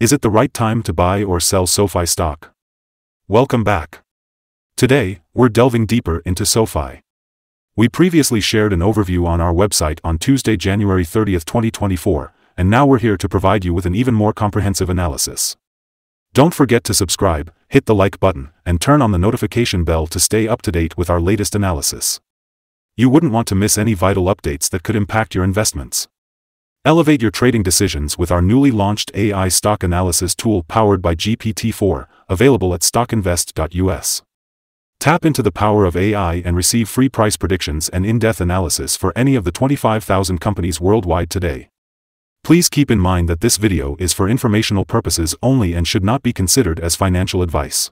Is it the right time to buy or sell SoFi stock? Welcome back. Today, we're delving deeper into SoFi. We previously shared an overview on our website on Tuesday, January 30, 2024, and now we're here to provide you with an even more comprehensive analysis. Don't forget to subscribe, hit the like button, and turn on the notification bell to stay up to date with our latest analysis. You wouldn't want to miss any vital updates that could impact your investments. Elevate your trading decisions with our newly launched AI stock analysis tool powered by GPT-4, available at stockinvest.us. Tap into the power of AI and receive free price predictions and in-depth analysis for any of the 25,000 companies worldwide today. Please keep in mind that this video is for informational purposes only and should not be considered as financial advice.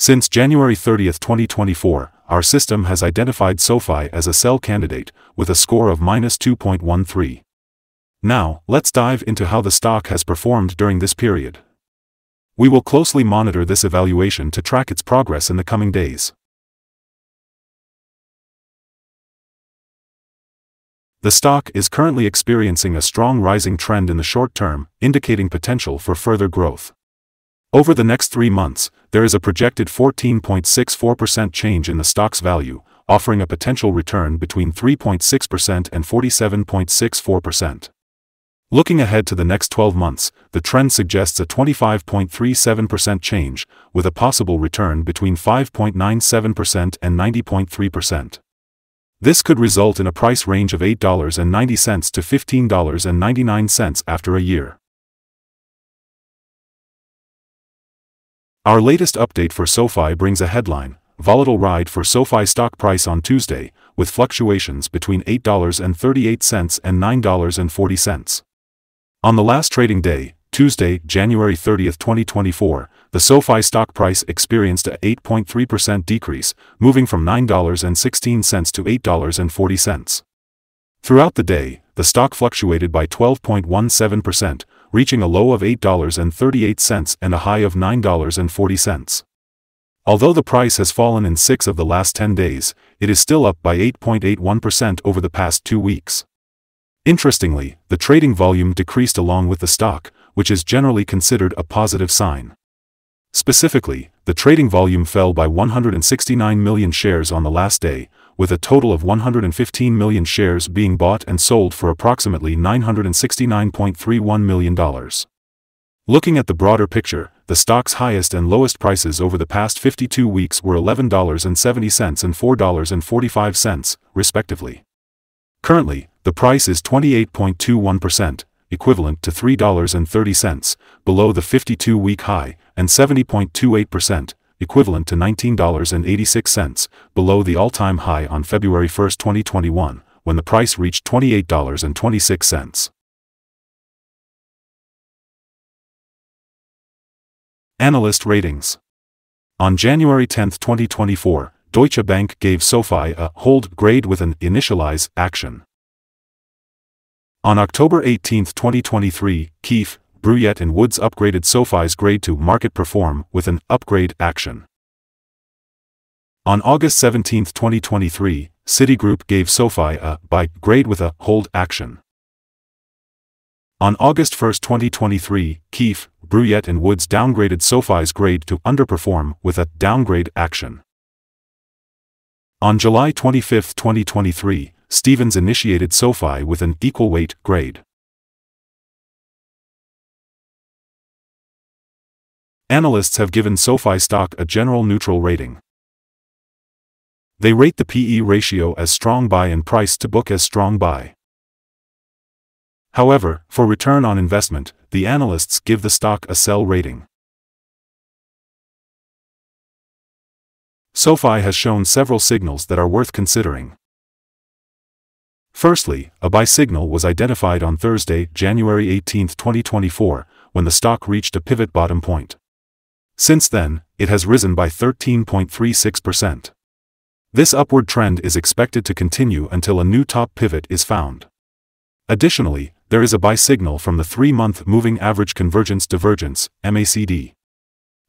Since January 30, 2024, our system has identified SoFi as a sell candidate, with a score of minus 2.13. Now, let's dive into how the stock has performed during this period. We will closely monitor this evaluation to track its progress in the coming days. The stock is currently experiencing a strong rising trend in the short term, indicating potential for further growth. Over the next three months, there is a projected 14.64% change in the stock's value, offering a potential return between 3.6% and 47.64%. Looking ahead to the next 12 months, the trend suggests a 25.37% change, with a possible return between 5.97% and 90.3%. This could result in a price range of $8.90 to $15.99 after a year. Our latest update for SoFi brings a headline, Volatile Ride for SoFi stock price on Tuesday, with fluctuations between $8.38 and $9.40. On the last trading day, Tuesday, January 30, 2024, the SoFi stock price experienced a 8.3% decrease, moving from $9.16 to $8.40. Throughout the day, the stock fluctuated by 12.17%, reaching a low of $8.38 and a high of $9.40. Although the price has fallen in six of the last 10 days, it is still up by 8.81% over the past two weeks. Interestingly, the trading volume decreased along with the stock, which is generally considered a positive sign. Specifically, the trading volume fell by 169 million shares on the last day, with a total of 115 million shares being bought and sold for approximately $969.31 million. Looking at the broader picture, the stock's highest and lowest prices over the past 52 weeks were $11.70 and $4.45, respectively. Currently, the price is 28.21%, equivalent to $3.30, below the 52-week high, and 70.28%, equivalent to $19.86, below the all-time high on February 1, 2021, when the price reached $28.26. Analyst Ratings On January 10, 2024, Deutsche Bank gave SoFi a hold grade with an initialize action. On October 18, 2023, Keefe, Bruyette and Woods upgraded SoFi's grade to Market Perform with an upgrade action. On August 17, 2023, Citigroup gave SoFi a buy grade with a hold action. On August 1, 2023, Keefe, Bruyette and Woods downgraded SoFi's grade to underperform with a downgrade action. On July 25, 2023, Stephens initiated SoFi with an equal weight grade. Analysts have given SoFi stock a general neutral rating. They rate the PE ratio as strong buy and price to book as strong buy. However, for return on investment, the analysts give the stock a sell rating. SoFi has shown several signals that are worth considering. Firstly, a buy signal was identified on Thursday, January 18, 2024, when the stock reached a pivot bottom point. Since then, it has risen by 13.36%. This upward trend is expected to continue until a new top pivot is found. Additionally, there is a buy signal from the three-month Moving Average Convergence Divergence, MACD.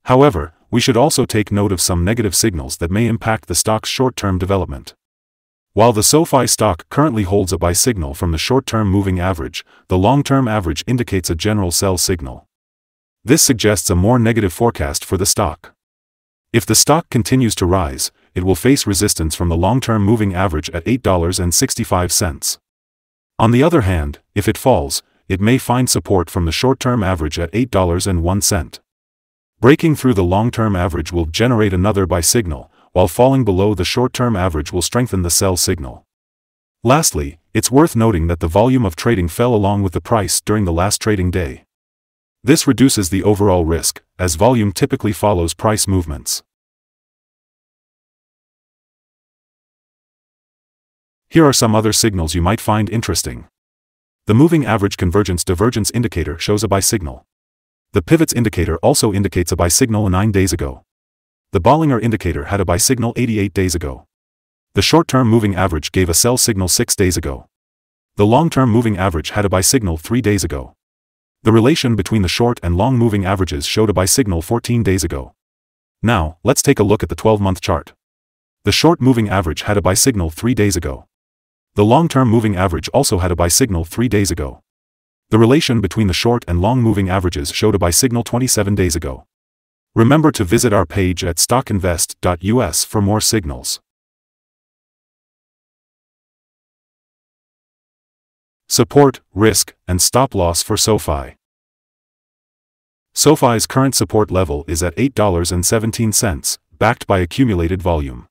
However, we should also take note of some negative signals that may impact the stock's short-term development. While the SoFi stock currently holds a buy signal from the short-term moving average, the long-term average indicates a general sell signal. This suggests a more negative forecast for the stock. If the stock continues to rise, it will face resistance from the long-term moving average at $8.65. On the other hand, if it falls, it may find support from the short-term average at $8.01. Breaking through the long-term average will generate another buy signal, while falling below the short-term average will strengthen the sell signal. Lastly, it's worth noting that the volume of trading fell along with the price during the last trading day. This reduces the overall risk, as volume typically follows price movements. Here are some other signals you might find interesting. The moving average convergence divergence indicator shows a buy signal. The pivots indicator also indicates a buy signal 9 days ago. The Bollinger indicator had a buy signal 88 days ago. The short-term moving average gave a sell signal 6 days ago. The long-term moving average had a buy signal 3 days ago. The relation between the short and long moving averages showed a buy signal 14 days ago. Now, let's take a look at the 12-month chart. The short moving average had a buy signal 3 days ago. The long-term moving average also had a buy signal 3 days ago. The relation between the short and long moving averages showed a buy signal 27 days ago. Remember to visit our page at stockinvest.us for more signals. Support, risk, and stop loss for SoFi. SoFi's current support level is at $8.17, backed by accumulated volume.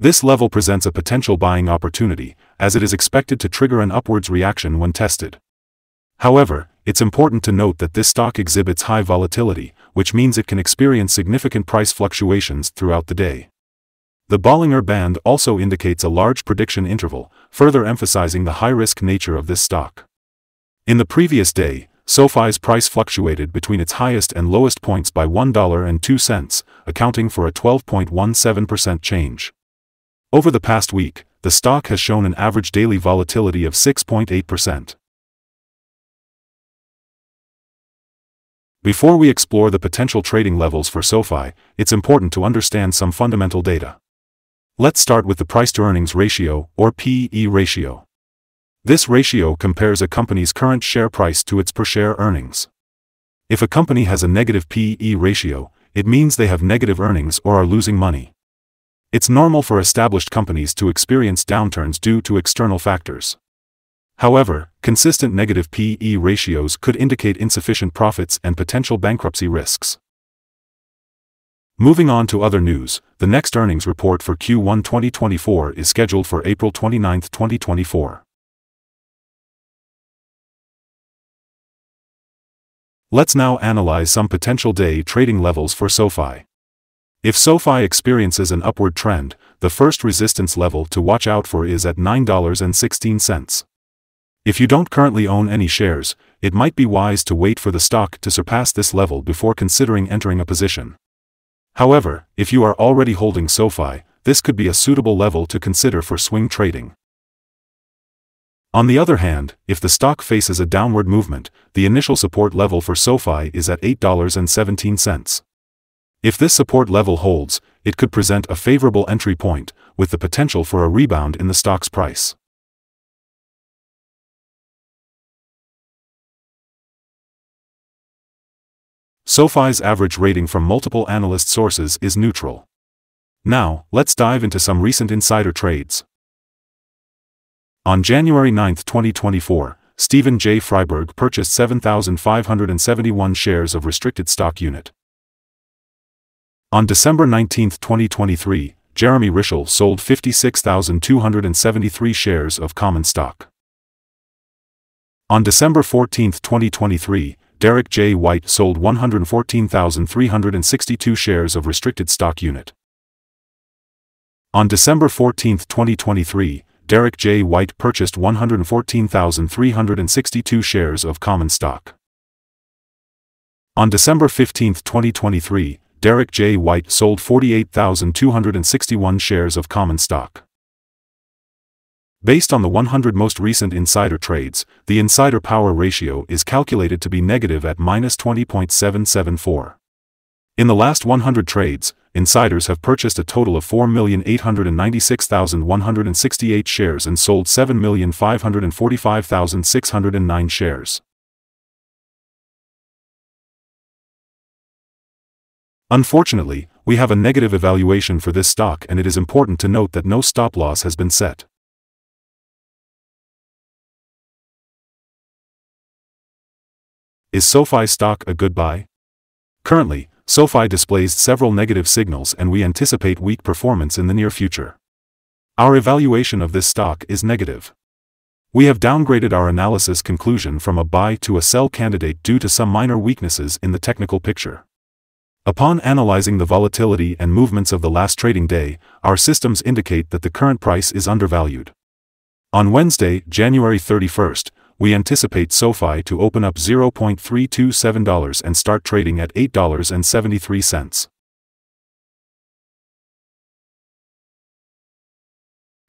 This level presents a potential buying opportunity, as it is expected to trigger an upwards reaction when tested. However, it's important to note that this stock exhibits high volatility, which means it can experience significant price fluctuations throughout the day. The Bollinger Band also indicates a large prediction interval, further emphasizing the high-risk nature of this stock. In the previous day, SoFi's price fluctuated between its highest and lowest points by $1.02, accounting for a 12.17% change. Over the past week, the stock has shown an average daily volatility of 6.8%. Before we explore the potential trading levels for SoFi, it's important to understand some fundamental data. Let's start with the price-to-earnings ratio, or PE ratio. This ratio compares a company's current share price to its per-share earnings. If a company has a negative PE ratio, it means they have negative earnings or are losing money. It's normal for established companies to experience downturns due to external factors. However, consistent negative PE ratios could indicate insufficient profits and potential bankruptcy risks. Moving on to other news, the next earnings report for Q1 2024 is scheduled for April 29, 2024. Let's now analyze some potential day trading levels for SoFi. If SoFi experiences an upward trend, the first resistance level to watch out for is at $9.16. If you don't currently own any shares, it might be wise to wait for the stock to surpass this level before considering entering a position. However, if you are already holding SoFi, this could be a suitable level to consider for swing trading. On the other hand, if the stock faces a downward movement, the initial support level for SoFi is at $8.17. If this support level holds, it could present a favorable entry point, with the potential for a rebound in the stock's price. SoFi's average rating from multiple analyst sources is neutral. Now, let's dive into some recent insider trades. On January 9, 2024, Steven J. Freiberg purchased 7,571 shares of restricted stock unit. On December 19, 2023, Jeremy Rishel sold 56,273 shares of common stock. On December 14, 2023, Derek J. White sold 114,362 shares of restricted stock unit. On December 14, 2023, Derek J. White purchased 114,362 shares of common stock. On December 15, 2023, Derek J. White sold 48,261 shares of common stock. Based on the 100 most recent insider trades, the insider power ratio is calculated to be negative at minus 20.774. In the last 100 trades, insiders have purchased a total of 4,896,168 shares and sold 7,545,609 shares. Unfortunately, we have a negative evaluation for this stock and it is important to note that no stop loss has been set. Is SoFi stock a good buy? Currently, SoFi displays several negative signals and we anticipate weak performance in the near future. Our evaluation of this stock is negative. We have downgraded our analysis conclusion from a buy to a sell candidate due to some minor weaknesses in the technical picture. Upon analyzing the volatility and movements of the last trading day, our systems indicate that the current price is undervalued. On Wednesday, January 31st, we anticipate SoFi to open up $0.327 and start trading at $8.73.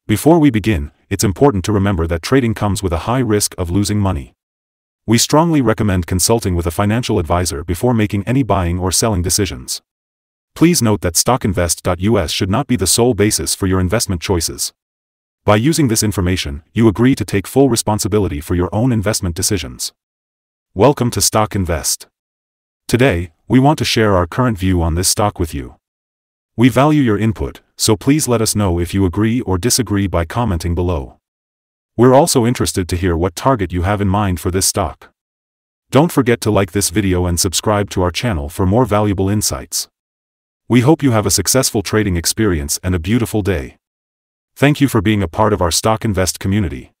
Before we begin, it's important to remember that trading comes with a high risk of losing money. We strongly recommend consulting with a financial advisor before making any buying or selling decisions. Please note that stockinvest.us should not be the sole basis for your investment choices. By using this information, you agree to take full responsibility for your own investment decisions. Welcome to Stock Invest. Today, we want to share our current view on this stock with you. We value your input, so please let us know if you agree or disagree by commenting below. We're also interested to hear what target you have in mind for this stock. Don't forget to like this video and subscribe to our channel for more valuable insights. We hope you have a successful trading experience and a beautiful day. Thank you for being a part of our Stock Invest community.